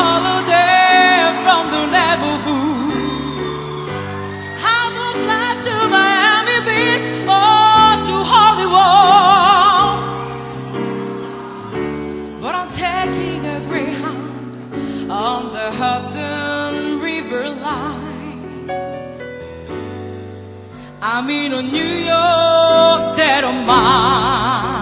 holiday from the to Miami Beach or to Hollywood. But I'm taking a Greyhound on the Hudson River line. I'm in a New York state of mind.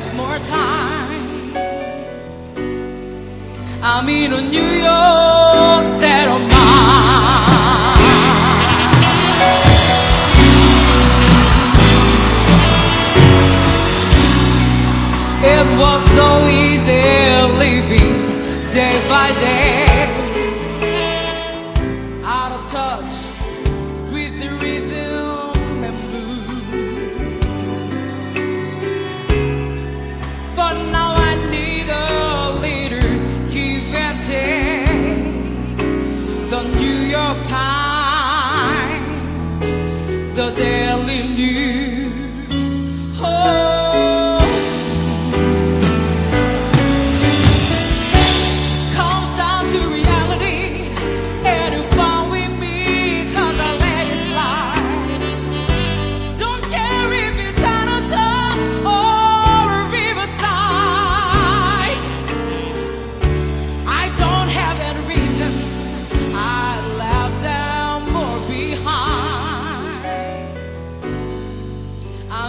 Waste more time. I'm in a New York state of mind. It was so easy living day by day, The New York Times, the Daily News.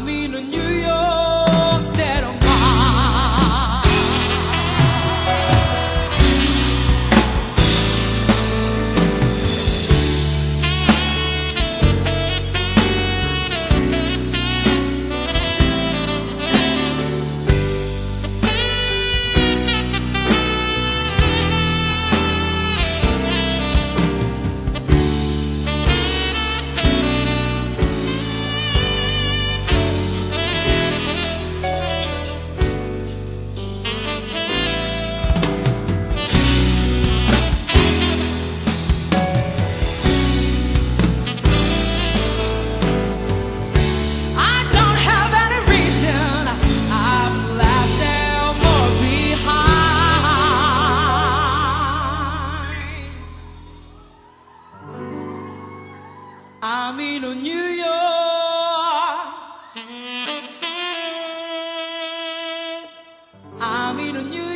I'm in a New York a New York. I'm in New